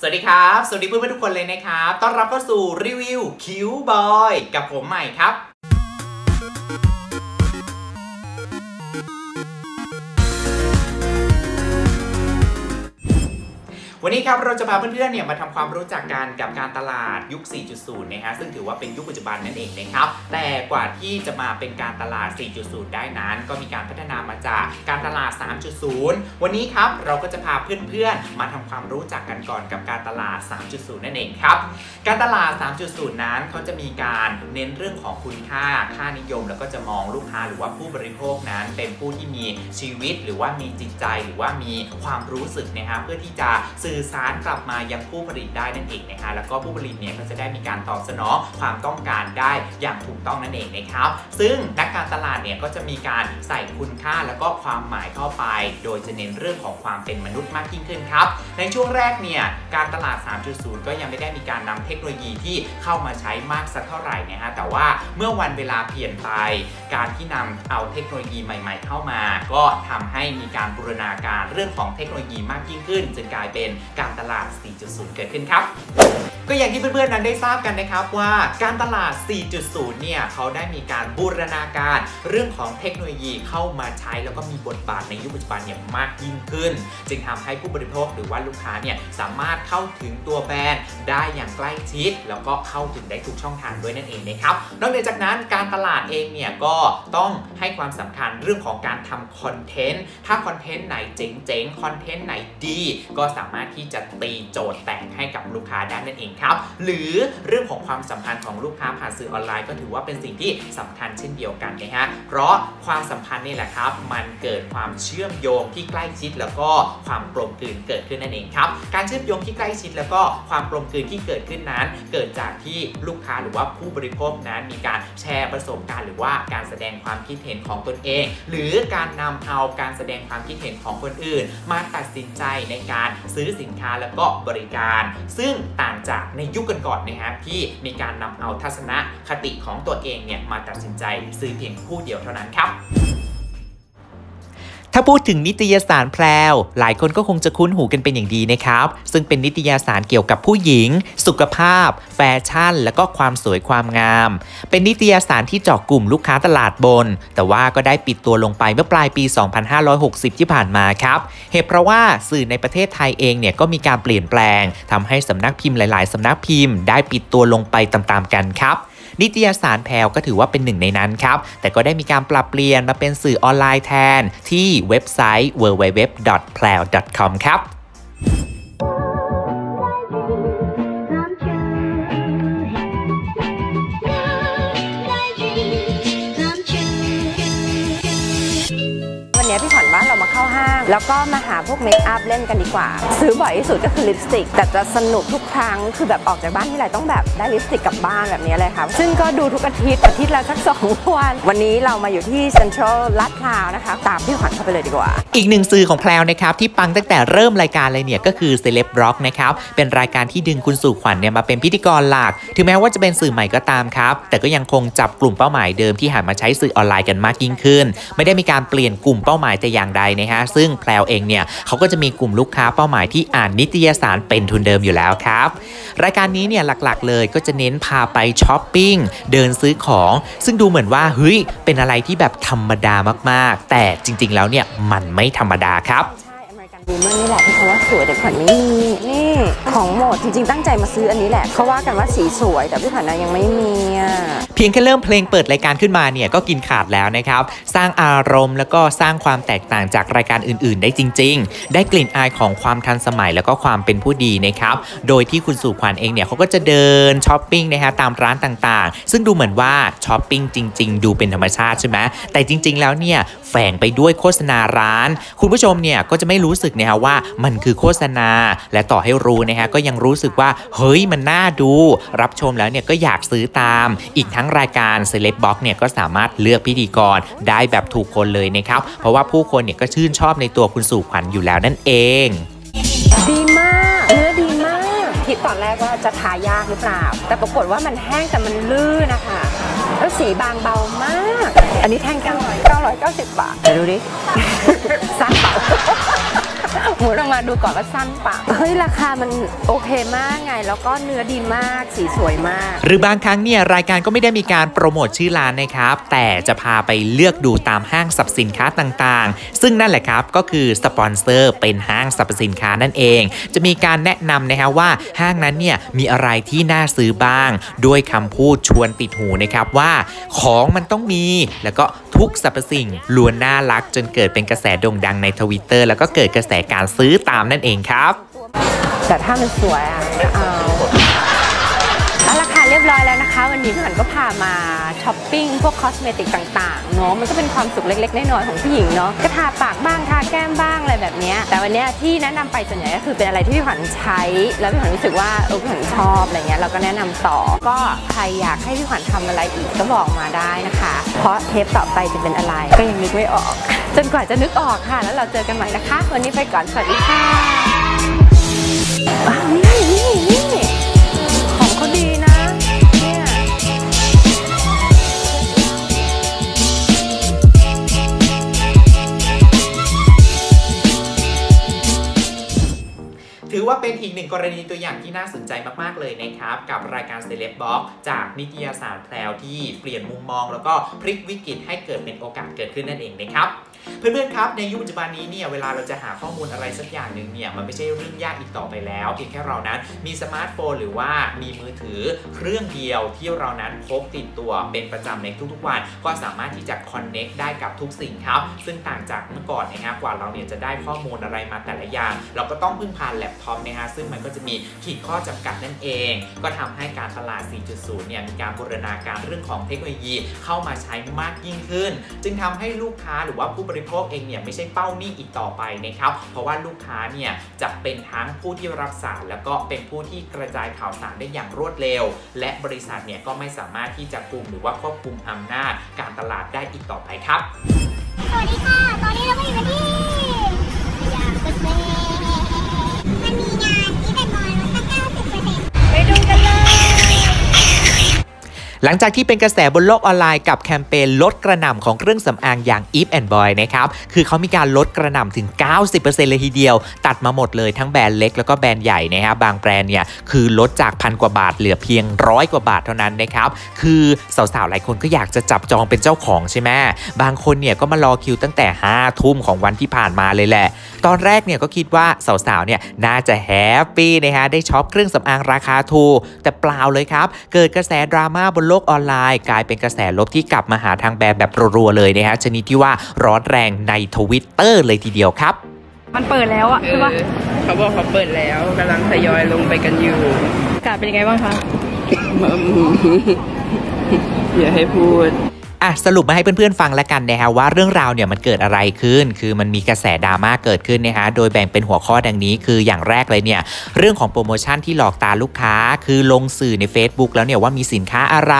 สวัสดีครับ สวัสดีเพื่อนๆทุกคนเลยนะครับ ต้อนรับเข้าสู่รีวิวคิวบอยกับผมใหม่ครับ วันนี้ครับเราจะพาเพื่อนๆเนี่ยมาทำความรู้จักกันกับการตลาดยุค 4.0 นะฮะซึ่งถือว่าเป็นยุคปัจจุบันนั่นเองนะครับ แต่กว่าที่จะมาเป็นการตลาด 4.0 ได้นั้น ก็มีการพัฒนามาจากการตลาด 3.0 วันนี้ครับเราก็จะพาเพื่อนๆ มาทำความรู้จักกันก่อนกับการตลาด 3.0 นั่นเองครับ การตลาด 3.0 นั้นเขาจะมีการเน้นเรื่องของคุณค่าค่านิยม แล้วก็จะมองลูกค้าหรือว่าผู้บริโภคนั้น เป็นผู้ที่มีชีวิตหรือว่ามีจิตใจหรือว่ามีความรู้สึกนะฮะเพื่อที่จะสืื่อสารกลับมายังผู้ผลิตได้นั่นเองนะฮะแล้วก็ผู้ผลิตเนี่ยก็จะได้มีการตอบสนองความต้องการได้อย่างถูกต้องนั่นเองนะครับ ซึ่งนักการตลาดเนี่ยก็จะมีการใส่คุณค่าแล้วก็ความหมายเข้าไป โดยจะเน้นเรื่องของความเป็นมนุษย์มากยิ่งขึ้นครับ ในช่วงแรกเนี่ยการตลาด 3.0 ก็ยังไม่ได้มีการนำเทคโนโลยีที่เข้ามาใช้มากสักเท่าไหร่นะฮะแต่ว่าเมื่อวันเวลาเปลี่ยนไปการที่นำเอาเทคโนโลยีใหม่ ๆ เข้ามา ก็ทำให้มีการบูรณาการเรื่องของเทคโนโลยีมากยิ่งขึ้น จึงกลายเป็นการตลาด 4.0 เกิดขึ้นครับ ก็อย่างที่เพื่อนๆนั้นได้ทราบกันนะครับว่าการตลาด 4.0 เนี่ยเขาได้มีการบูรณาการเรื่องของเทคโนโลยีเข้ามาใช้แล้วก็มีบทบาทในยุคปัจจุบันเนี่ยมากยิ่งขึ้น จึงทำให้ผู้บริโภคหรือว่าลูกค้าเนี่ยสามารถเข้าถึงตัวแบรนด์ได้อย่างใกล้ชิด แล้วก็เข้าถึงได้ทุกช่องทางด้วยนั่นเองนะครับนอกจากนั้นการตลาดเองเนี่ยก็ต้องให้ความสำคัญเรื่องของการทำคอนเทนต์ถ้าคอนเทนต์ไหนเจ๋งๆคอนเทนต์ไหนดี ก็สามารถที่จะตีโจทย์แต่งให้กับลูกค้าได้นั่นเองครับ หรือเรื่องของความสัมพันธ์ของลูกค้าผ่านสื่อออนไลน์ก็ถือว่าเป็นสิ่งที่สำคัญเช่นเดียวกันนะฮะ เพราะความสัมพันธ์นี่แหละครับ มันเกิดความเชื่อมโยงที่ใกล้ชิดแล้วก็ความกลมกลืนเกิดขึ้นนั่นเองครับ การเชื่อมโยงที่ใกล้ชิดแล้วก็ความกลมกลืนที่เกิดขึ้นนั้น เกิดจากที่ลูกค้าหรือว่าผู้บริโภคนั้นมีการแชร์ประสบการณ์ หรือว่าการแสดงความคิดเห็นของตนเอง หรือการนำเอาการแสดงความคิดเห็นของคนอื่น มาตัดสินใจในการซื้อสินค้าแล้วก็บริการ ซึ่งต่างจากในยุคก่อนๆนะครับที่มีการนำเอาทัศนคติของตัวเองเนี่ยมาตัดสินใจซื้อเพียงผู้เดียวเท่านั้นครับ ถ้าพูดถึงนิตยสารแพรวหลายคนก็คงจะคุ้นหูกันเป็นอย่างดีนะครับ ซึ่งเป็นนิตยสารเกี่ยวกับผู้หญิง สุขภาพ แฟชั่น และก็ความสวยความงาม เป็นนิตยสารที่เจาะกลุ่มลูกค้าตลาดบน แต่ว่าก็ได้ปิดตัวลงไปเมื่อปลายปี 2560 ที่ผ่านมาครับเหตุเพราะว่าสื่อในประเทศไทยเองเนี่ยก็มีการเปลี่ยนแปลงทำให้สำนักพิมพ์หลาย ๆสำนักพิมพ์ ได้ปิดตัวลงไปตามๆกันครับ นิตยสารแพลวก็ถือว่าเป็นหนึ่งในนั้นครับ แต่ก็ได้มีการปรับเปลี่ยนมาเป็นสื่อออนไลน์แทน ที่เว็บไซต์ www. plaw. com ครับ แล้วก็มาหาพวก makeup เล่นกันดีกว่า ซื้อบ่อยที่สุดก็คือลิปสติก แต่จะสนุกทุกครั้ง คือแบบออกจากบ้านทีไรต้องแบบได้ลิปสติกกลับบ้านแบบนี้เลยค่ะ ซึ่งก็ดูทุกอาทิตย์อาทิตย์ละสักสองวันวันนี้เรามาอยู่ที่เซ็นทรัลลาดพร้าวนะคะ ตามพี่ขวัญเข้าไปเลยดีกว่า อีกหนึ่งสื่อของแพรวนะครับที่ปังตั้งแต่เริ่มรายการเลยเนี่ยก็คือ Celeb Blog นะครับเป็นรายการที่ดึงคุณสู่ขวัญเนี่ยมาเป็นพิธีกรหลัก ถึงแม้ว่าจะเป็นสื่อใหม่ก็ตามครับ แต่ก็ยังคงจับกลุ่มเป้าหมายเดิมที่หันมาใช้สื่อออนไลน์กันมากยิ่งขึ้น ไม่ได้มีการเปลี่ยนกลุ่มเป้าหมายแต่อย่างใดนะฮะซึ่งแพรวเองเนี่ยเขาก็จะมีกลุ่มลูกค้าเป้าหมายที่อ่านนิตยสารเป็นทุนเดิมอยู่แล้วครับ รายการนี้เนี่ยหลักๆ เลยก็จะเน้นพาไปช้อปปิ้งเดินซื้อของ ซึ่งดูเหมือนว่าเฮ้ยเป็นอะไรที่แบบธรรมดามากๆ แต่จริงๆแล้วเนี่ยมันไม่ธรรมดาครับใช่อเมริกันบูมเมอร์นี่แหละที่เขาว่าสวยแต่ขวัญไม่มีนี่ของหมดจริงๆตั้งใจมาซื้ออันนี้แหละเขาว่ากันว่าสีสวยแต่พี่ขวัญน่ะยังไม่มีอะ พียงแค่เริ่มเพลงเปิดรายการขึ้นมาเนี่ยก็กินขาดแล้วนะครับ สร้างอารมณ์แล้วก็สร้างความแตกต่างจากรายการอื่น ๆ ได้จริง ๆ ได้กลิ่นอายของความทันสมัยแล้วก็ความเป็นผู้ดีนะครับ โดยที่คุณสุขวัญเองเนี่ยเขาก็จะเดินช้อปปิ้งนะฮะตามร้านต่างๆ ซึ่งดูเหมือนว่าช้อปปิ้งจริง ๆ ดูเป็นธรรมชาติใช่ไหมแต่จริง ๆ แล้วเนี่ยแฝงไปด้วยโฆษณาร้าน คุณผู้ชมเนี่ยก็จะไม่รู้สึกนะฮะว่ามันคือโฆษณา และต่อให้รู้นะฮะก็ยังรู้สึกว่าเฮ้ยมันน่าดู รับชมแล้วเนี่ยก็อยากซื้อตามอีกทั้งรายการ Celeb Box เนี่ยก็สามารถเลือกพิธีกรได้แบบถูกคนเลยนะครับ เพราะว่าผู้คนเนี่ยก็ชื่นชอบในตัวคุณสู่ขวัญอยู่แล้วนั่นเอง ดีมากเนื้อดีมาก คิดตอนแรกว่าจะทายากหรือเปล่า แต่ปรากฏว่ามันแห้งแต่มันลื่นนะคะแล้วสีบางเบามาก อันนี้แท่ง900 990 บาทเดี๋ยวดูดิ สร้างเปล่า หมุนออกมาดูก่อนว่าสั้นปะเฮ้ยราคามันโอเคมากไง แล้วก็เนื้อดีมากสีสวยมาก หรือบางครั้งเนี่ยรายการก็ไม่ได้มีการโปรโมทชื่อร้านนะครับ แต่จะพาไปเลือกดูตามห้างสรรพสินค้าต่างๆ ซึ่งนั่นแหละครับก็คือสปอนเซอร์เป็นห้างสรรพสินค้านั่นเอง จะมีการแนะนำนะครับว่าห้างนั้นเนี่ยมีอะไรที่น่าซื้อบ้าง ด้วยคำพูดชวนติดหูนะครับว่าของมันต้องมีแล้วก็ทุกสรรพสิ่งล้วนน่ารักจนเกิดเป็นกระแสโด่งดังในทวิตเตอร์แล้วก็เกิดกระแสการซื้อตามนั่นเองครับ แต่ถ้ามันสวยอะก็เอาเอา เรียบร้อยแล้วนะคะ วันนี้พี่หันก็พามาช้อปปิ้งพวกคอสเมติกต่างๆเนาะมันก็เป็นความสุขเล็กๆน้อยๆของผู้หญิงเนาะก็ทาปากบ้างทาแก้มบ้างอะไรแบบนี้แต่วันเนี้ยที่แนะนำไปส่วนใหญ่ก็คือเป็นอะไรที่พี่ขวัญใช้ แล้วพี่ขวัญรู้สึกว่าเออพี่ขวัญชอบอะไรเงี้ยเราก็แนะนำต่อ ก็ใครอยากให้พี่ขวัญทำอะไรอีกก็บอกมาได้นะคะ เพราะเทปต่อไปจะเป็นอะไรก็ยังนึกไม่ออก จนกว่าจะนึกออกค่ะ แล้วเราเจอกันใหม่นะคะ วันนี้ไปก่อนสวัสดีค่ะ ว่าเป็นอีกหนึ่งกรณีตัวอย่างที่น่าสนใจมากๆเลยนะครับ กับรายการ Celeb Blog จากนิตยสารแพรวที่เปลี่ยนมุมมอง แล้วก็พลิกวิกฤตให้เกิดเป็นโอกาสเกิดขึ้นนั่นเองนะครับเพื่อนๆครับในยุคปัจจุบันนี้เนี่ยเวลาเราจะหาข้อมูลอะไรสักอย่างหนึ่งเนี่ยมันไม่ใช่เรื่องยากอีกต่อไปแล้วเพียงแค่เรานั้นมีสมาร์ทโฟนหรือว่ามีมือถือเครื่องเดียวที่เรานั้นพกติดตัวเป็นประจำในทุกๆวัน ก็สามารถที่จะ connect ได้กับทุกสิ่งครับ ซึ่งต่างจากเมื่อก่อนนะฮะกว่าเราเนี่ยจะได้ข้อมูลอะไรมาแต่ละอย่าง เราก็ต้องพึ่งพาแล็ปท็อปนะฮะซึ่งมันก็จะมีขีดข้อจำกัดนั่นเอง ก็ทำให้การตลาด 4.0 เนี่ยมีการบูรณาการเรื่องของเทคโนโลยีเข้ามาใช้มากยิ่งขึ้น จึงทำให้ลูกค้าหรือว่าผู้บริโภคเองเนี่ยไม่ใช่เป้านิ่งอีกต่อไปนะครับ เพราะว่าลูกค้าเนี่ยจะเป็นทั้งผู้ที่รับสาร แล้วก็เป็นผู้ที่กระจายข่าวสารได้อย่างรวดเร็ว และบริษัทเนี่ยก็ไม่สามารถที่จะคุมหรือว่าควบคุมอำนาจการตลาดได้อีกต่อไปครับ สวัสดีค่ะ ตอนนี้เราก็อยู่กันที่ ไปดูกัน หลังจากที่เป็นกระแสบนโลกออนไลน์กับแคมเปญลดกระหน่ำของเครื่องสำอางอย่าง Eve and Boy นะครับ คือเขามีการลดกระหน่ำถึง 90%เลยทีเดียว ตัดมาหมดเลยทั้งแบรนด์เล็กแล้วก็แบรนด์ใหญ่นะฮะบางแบรนด์เนี่ยคือลดจากพันกว่าบาทเหลือเพียงร้อยกว่าบาทเท่านั้นนะครับคือสาวๆหลายคนก็อยากจะจับจองเป็นเจ้าของใช่ไหมบางคนเนี่ยก็มารอคิวตั้งแต่5ทุ่มของวันที่ผ่านมาเลยแหละ ตอนแรกเนี่ยก็คิดว่าสาวๆเนี่ยน่าจะ happy นะฮะได้ shop เครื่องสำอางราคาถูกแต่เปล่าเลยครับเกิดกระแสดราม่าบนโลกออนไลน์กลายเป็นกระแสลบที่กลับมาหาทางแบรนด์แบบรัวๆเลยนะฮะชนิดที่ว่าร้อนแรงในทวิตเตอร์เลยทีเดียวครับ มันเปิดแล้วอะเอใช่อปะเขาบอกเขาเปิดแล้วกำลังทยอยลงไปกันอยู่อากาศเป็นยังไงบ้างคะอย่าให้พูด อะสรุปมาให้เพื่อนๆฟังแล้วกันนะฮะว่าเรื่องราวเนี่ยมันเกิดอะไรขึ้น คือมันมีกระแสดราม่าเกิดขึ้นนะฮะโดยแบ่งเป็นหัวข้อดังนี้ คืออย่างแรกเลยเนี่ยเรื่องของโปรโมชั่นที่หลอกตาลูกค้า คือลงสื่อใน Facebook แล้วเนี่ยว่ามีสินค้าอะไร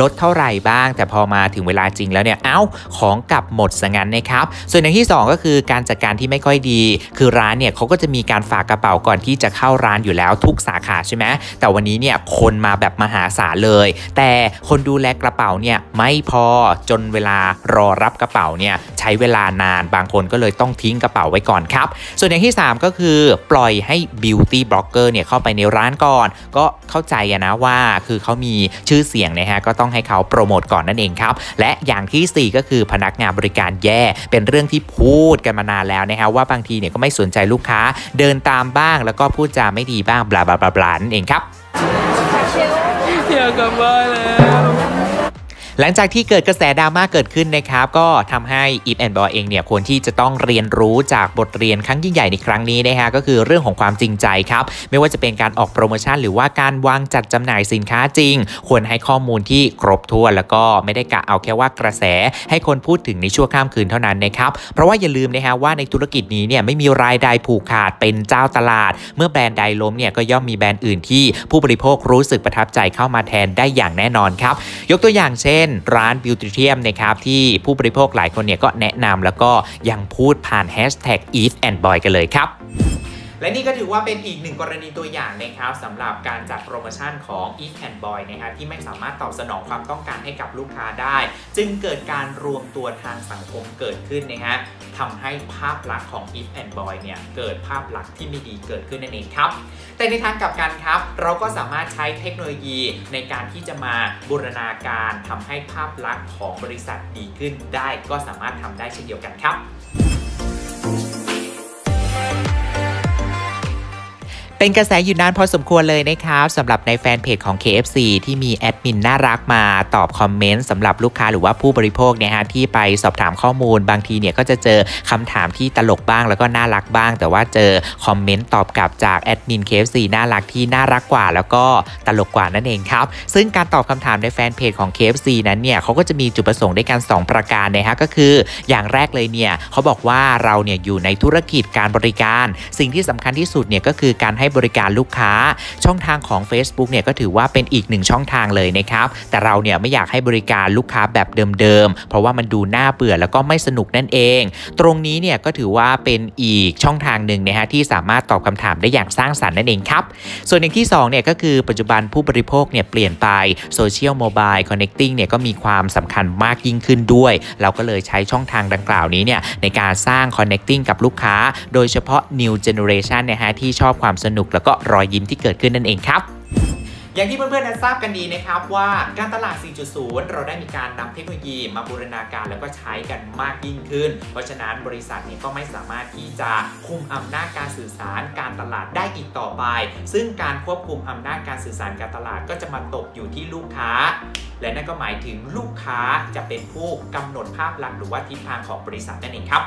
ลดเท่าไหร่บ้าง แต่พอมาถึงเวลาจริงแล้วเนี่ยเอ้าของกลับหมดซะงั้นนะครับส่วนอย่างที่สองก็คือการจัดการที่ไม่ค่อยดี คือร้านเนี่ยเขาก็จะมีการฝากกระเป๋าก่อนที่จะเข้าร้านอยู่แล้วทุกสาขาใช่ไหมแต่วันนี้เนี่ยคนมาแบบมหาศาลเลย แต่คนดูแลกระเป๋าเนี่ยไม่พอจนเวลารอรับกระเป๋าเนี่ยใช้เวลานานบางคนก็เลยต้องทิ้งกระเป๋าไว้ก่อนครับ ส่วนอย่างที่ 3 ก็คือปล่อยให้ beauty blogger เนี่ยเข้าไปในร้านก่อน ก็เข้าใจนะว่าคือเขามีชื่อเสียงนะฮะก็ต้องให้เขาโปรโมทก่อนนั่นเองครับ และอย่างทีสี่ 4 ก็คือพนักงานบริการแย่เป็นเรื่องที่พูดกันมานานแล้วนะฮะว่าบางทีเนี่ยก็ไม่สนใจลูกค้าเดินตามบ้าง แล้วก็พูดจาไม่ดีบ้างบลาบลาบลาบลานั่นเองครับอยากกลับบ้านแล้ว หลังจากที่เกิดกระแสดราม่าเกิดขึ้นนะครับ ก็ทำให้ e ฟแอนด์บอยเองเนี่ยควรที่จะต้องเรียนรู้จากบทเรียนครั้งยิ่งใหญ่ในครั้งนี้นะฮะก็คือเรื่องของความจริงใจครับ ไม่ว่าจะเป็นการออกโปรโมชั่น หรือว่าการวางจัดจำหน่ายสินค้าจริง ควรให้ข้อมูลที่ครบถ้วนแล้วก็ไม่ได้กะเอาแค่ว่ากระแส ให้คนพูดถึงในชั่วข้ามคืนเท่านั้นนะครับเพราะว่าอย่าลืมนะฮะว่าในธุรกิจนี้เนี่ยไม่มีรายได้ผูกขาดเป็นเจ้าตลาด เมื่อแบรนด์ใดล้มเนี่ยก็ย่อมมีแบรนด์อื่นที่ผู้บริโภครู้สึกประทับใจเข้ามาแทนได้อย่างแน่นอนครับยกตัวอย่างเช่นร้านบิวตี้เทียมนะครับที่ผู้บริโภคหลายคนเนี่ยก็แนะนำแล้วก็ยังพูดผ่านแฮชแท็ก Eat and Boy กันเลยครับ และนี่ก็ถือว่าเป็นอีกหนึ่งกรณีตัวอย่างนะครับสำหรับการจัดโปรโมชั่นของ Eat and Boy นะครับที่ไม่สามารถตอบสนองความต้องการให้กับลูกค้าได้ จึงเกิดการรวมตัวทางสังคมเกิดขึ้นนะฮะทำให้ภาพลักษณ์ของ Eat and Boy เนี่ยเกิดภาพลักษณ์ที่ไม่ดีเกิดขึ้นนั่นเองครับแต่ในทางกลับกันครับ เราก็สามารถใช้เทคโนโลยีในการที่จะมาบูรณาการทำให้ภาพลักษณ์ของบริษัทดีขึ้นได้ ก็สามารถทำได้เช่นเดียวกันครับ เป็นกระแสอยู่นานพอสมควรเลยนะครับสำหรับในแฟนเพจของ KFC ที่มีแอดมินน่ารักมาตอบคอมเมนต์สำหรับลูกค้าหรือว่าผู้บริโภคเนี่ยฮะที่ไปสอบถามข้อมูล บางทีเนี่ยก็จะเจอคำถามที่ตลกบ้างแล้วก็น่ารักบ้าง แต่ว่าเจอคอมเมนต์ตอบกลับจากแอดมิน KFC น่ารักที่น่ารักกว่า แล้วก็ตลกกว่านั่นเองครับซึ่งการตอบคำถามในแฟนเพจของ KFC นั้นเนี่ยเขาก็จะมีจุดประสงค์ด้วยกัน 2 ประการนะฮะก็คือ อย่างแรกเลยเนี่ยเขาบอกว่าเราเนี่ยอยู่ในธุรกิจการบริการ สิ่งที่สำคัญที่สุดเนี่ยก็คือการให้บริการลูกค้า ช่องทางของ Facebook เนี่ยก็ถือว่าเป็นอีกหนึ่งช่องทางเลยนะครับ แต่เราเนี่ยไม่อยากให้บริการลูกค้าแบบเดิมๆ เพราะว่ามันดูน่าเบื่อแล้วก็ไม่สนุกนั่นเอง ตรงนี้เนี่ยก็ถือว่าเป็นอีกช่องทางหนึ่งนะฮะที่สามารถตอบคำถามได้อย่างสร้างสรรค์นั่นเองครับ ส่วนอย่างที่2เนี่ยก็คือปัจจุบันผู้บริโภคเนี่ยเปลี่ยนไปโซเชียลโมบายคอนเน c t ติ้งเนี่ยก็มีความสำคัญมากยิ่งขึ้นด้วย เราก็เลยใช้ช่องทางดังกล่าวนี้เนี่ยในการสร้าง connecting กับลูกค้า โดยเฉพาะ new generation นะฮะที่ชอบความสนุกแล้วก็รอยยิ้มที่เกิดขึ้นนั่นเองครับอย่างที่เพื่อนๆนั้นทราบกันดีนะครับว่าการตลาด 4.0 เราได้มีการนำเทคโนโลยีมาบูรณาการแล้วก็ใช้กันมากยิ่งขึ้น เพราะฉะนั้นบริษัทเนี่ยก็ไม่สามารถที่จะคุมอำนาจการสื่อสารการตลาดได้อีกต่อไป ซึ่งการควบคุมอำนาจการสื่อสารการตลาดก็จะมาตกอยู่ที่ลูกค้า และนั่นก็หมายถึงลูกค้าจะเป็นผู้กำหนดภาพลักษณ์หรือว่าทิศทางของบริษัทนั่นเองครับ